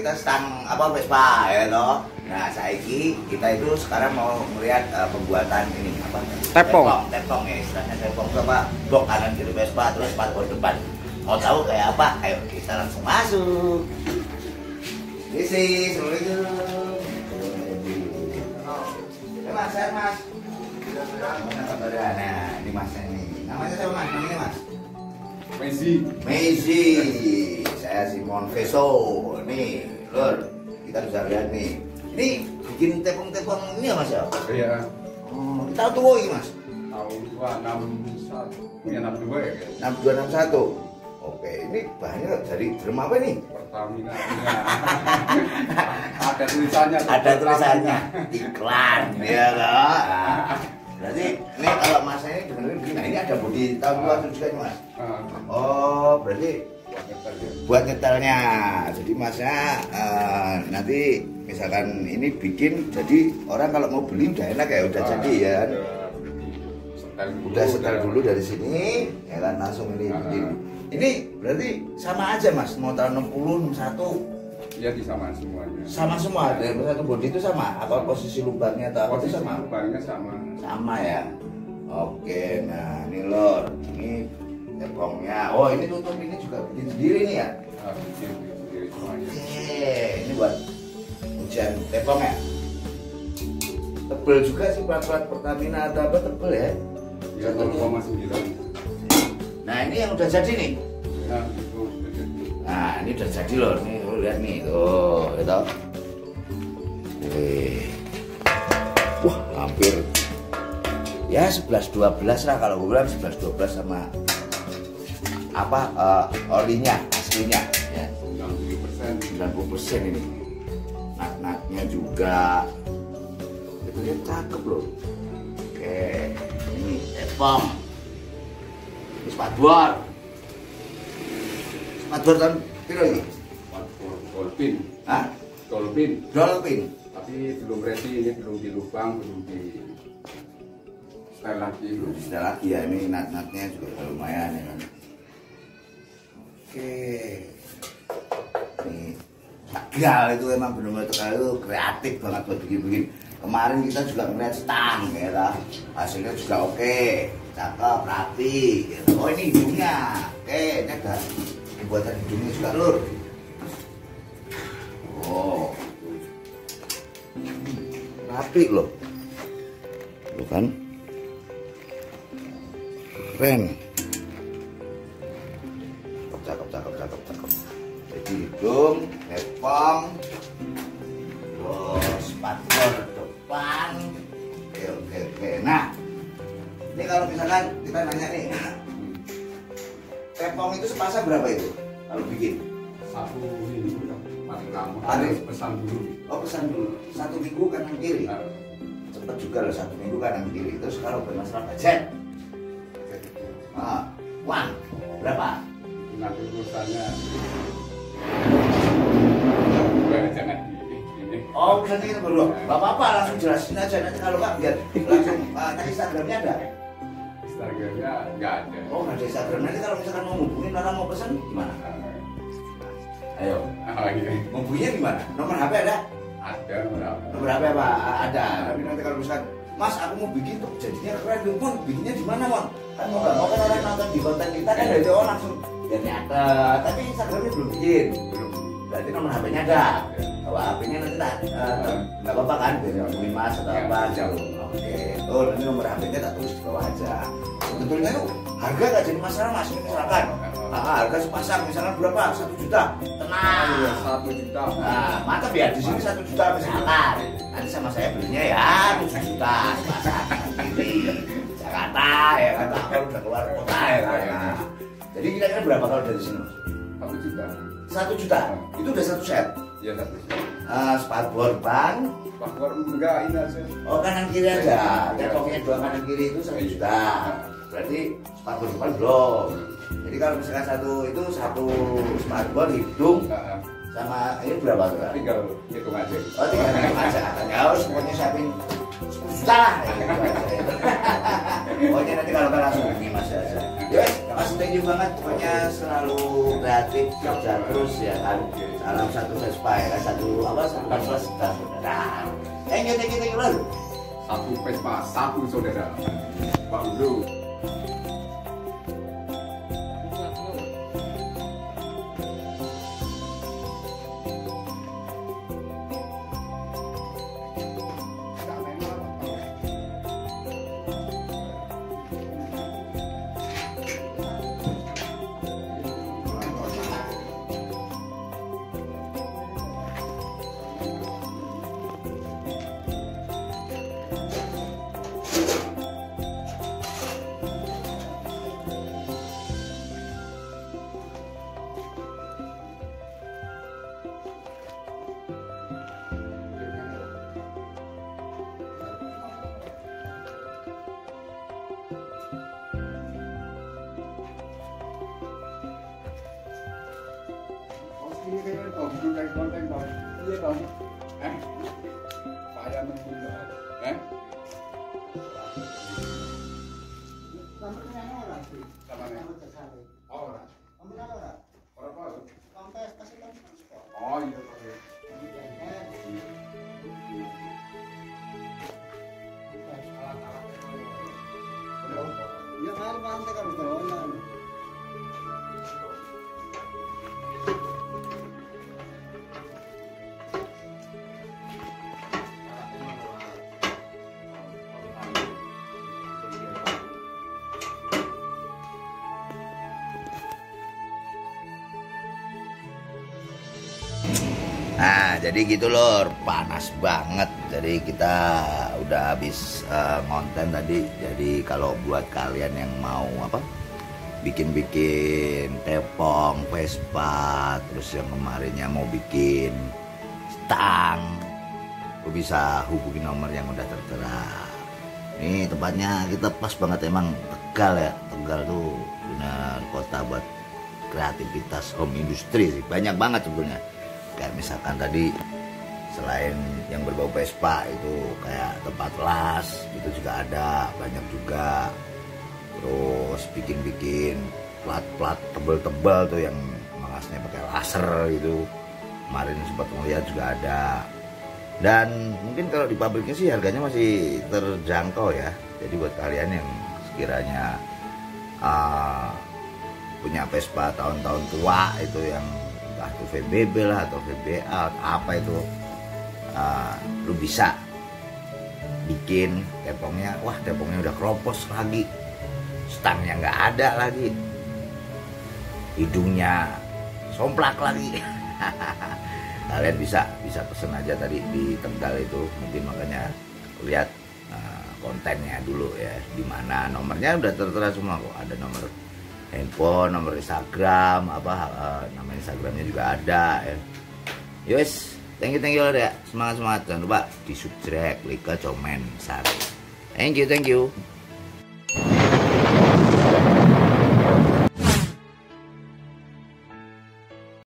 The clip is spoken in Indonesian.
kita stang apa Vespa ya toh. Nah, saiki kita itu sekarang mau melihat uh, pembuatan ini apa? Tepong. Tepong, tepong ya istilahnya tepong itu apa? Bok kanan kiri Vespa terus patung depan. Mau tahu kayak apa? Ayo kita langsung masuk. This is Ya mas, saya mas. Mana kabarnya? Nah, ini masnya ini. Namanya siapa mas? Namanya mas? Messi. Messi, saya Simon Veso. Nih, lur, kita bisa lihat nih. Ini bikin tepung-tepung ini ya mas ya? Iya. Oh, kita tahu ini mas. Tahun 261. Ini 62 ya guys. 6261. Oke, ini bahannya dari drum apa nih? Pertamina. Iya. Ada tulisannya. Ada tulisannya iklan, ya loh. Nah, berarti ini kalau mas ini benerin begini. Nah, ini ada bodi tahun 27 juga nih mas. Ah, Oh, berarti buat nyetel ya. buat nyetelnya jadi masnya eh, nanti misalkan ini bikin jadi orang kalau mau beli udah enak ya udah Ah, jadi ya kan udah beli. Setel dulu. udah setel ya. dulu dari sini ya kan langsung ini Ah. bikin ini berarti sama aja mas mau tahun 60 61 Iya disamaan semuanya. sama semua dari satu bodi itu sama apa posisi lubangnya atau apa itu Posisi sama lubangnya sama. sama ya oke nah ini lor ini tepongnya oh ini tutup ini juga bikin sendiri nih ya Ah, bikin sendiri semuanya. Oke, ini buat hujan tepong ya. Tebel juga sih plat-plat Pertamina atau apa tebel ya. Ya 0,9. Nah ini yang udah jadi nih. Nah, itu sudah jadi. Nah ini udah jadi loh. Nih lo lihat nih. Tuh, itu. Wih. Wah hampir ya 11-12 lah kalau gue bilang 11-12 sama apa eh, olinya aslinya ya 90%. 90% ini nat-natnya juga itu dia cakep loh oke ini tepong ini spatbor spatbor tahun piro ini Dolphin. Hah? Dolphin. dolphin Tapi belum ready, ini belum dilubang, belum di setel lagi. belum sudah lagi ya ini nat-natnya juga lumayan ya kan oke. Ini Tegal itu emang benar-benar Tegal itu kreatif banget buat bikin-bikin. Kemarin kita juga ngeliat stang ya lah hasilnya juga oke. Cakep rapi gitu. oh ini hidungnya. Oke ini ada pembuatan hidungnya juga lur. Oh. Rapi loh. Tuh kan? Keren cakep cakep cakep cakep. Jadi hidung tepong terus spatbor depan oke oke nah ini kalau misalkan kita nanya nih tepong itu sepasang berapa itu? Kalau bikin? Satu minggu paling lama. Harus pesan dulu. oh pesan dulu. Satu minggu kanan kiri. Nah, cepet juga loh satu minggu kanan kiri. Terus kalau bermasalah budget ah, uang berapa nanti urusannya jangan di ini. Oh, berarti kita berdua. Gak apa-apa, langsung jelasin aja nanti kalau nggak biar langsung nanti Instagramnya ada. Instagramnya nggak ada. Oh, nggak ada Instagram. Nanti kalau misalkan mau hubungin orang mau pesan gimana? Ayo, Oh iya. hubunginya gimana? Nomor HP ada? Ada berapa? Nomor HP apa? Ada. Tapi nanti kalau misalkan Mas, aku mau bikin tuh jadinya keren. Mon, bikinnya di mana, Mon? Kan mau nggak mau kan orang nonton di konten kita kan dari oh langsung ya nyata. Tapi Instagramnya belum bikin. Belum. Berarti nomor HP-nya ada. Bawa HP-nya nanti tak, eh, nggak apa-apa kan? Hubungin Mas atau apa? jauh. Oke, tuh nanti nomor HP-nya tak tulis di bawah aja. Sebetulnya tuh harga nggak jadi masalah mas. Misalkan, ah, harga sepasang misalkan berapa? Satu juta. Ah, iya, Tenang. satu juta. Nah, mantap ya di sini satu juta misalkan. Nanti sama saya belinya ya tujuh juta sepasang. Ini Jakarta ya kan, aku udah keluar kota ya kan. Jadi kira-kira berapa kalau dari sini? Satu juta. Satu juta. Itu udah satu set. Iya satu juta. Uh, spatboard ban, Paspor enggak ini aja. Oh kanan kiri aja. Tepoknya dua kanan kiri itu satu juta. Berarti spatbor depan belum. Jadi kalau misalkan satu itu satu spatbor hidung sama ini berapa tuh? Tinggal hitung aja. Oh tinggal hitung aja harus pokoknya siapin 10 juta lah. Ya. Pokoknya nanti kalau kan langsung hubungi mas aja. Ya, Ya mas, thank you banget. Pokoknya selalu kreatif, kerja terus ya kan. Salam satu Vespa ya kan. Satu apa? Satu Vespa kita saudara. Thank you, thank you, thank you. Satu Vespa, satu saudara. Pak Udo. Ya kan pantai kan dolan. Jadi gitu lor, panas banget. Jadi kita udah habis eh, ngonten tadi. Jadi kalau buat kalian yang mau apa? Bikin-bikin tepong, Vespa, terus yang kemarinnya mau bikin stang, lu bisa hubungi nomor yang udah tertera. Ini tempatnya kita pas banget emang Tegal ya. Tegal tuh benar kota buat kreativitas home industry sih. Banyak banget sebetulnya kayak misalkan tadi selain yang berbau Vespa itu kayak tempat las itu juga ada banyak juga. Terus bikin-bikin plat-plat tebel-tebel tuh yang mengasnya pakai laser gitu. Kemarin sempat melihat juga ada. Dan mungkin kalau di pabriknya sih harganya masih terjangkau ya. Jadi buat kalian yang sekiranya ah, punya Vespa tahun-tahun tua itu yang entah itu VBB lah atau VBA apa itu uh, lu bisa bikin tepongnya wah tepongnya udah keropos lagi stangnya nggak ada lagi hidungnya somplak lagi. Kalian bisa bisa pesen aja tadi di Tegal itu mungkin makanya lihat uh, kontennya dulu ya di mana nomornya udah tertera semua kok ada nomor handphone, nomor Instagram, apa uh, nama Instagramnya juga ada ya. Yus, thank you thank you ya. Semangat semangat jangan lupa di subscribe, like, komen, share. Thank you thank you.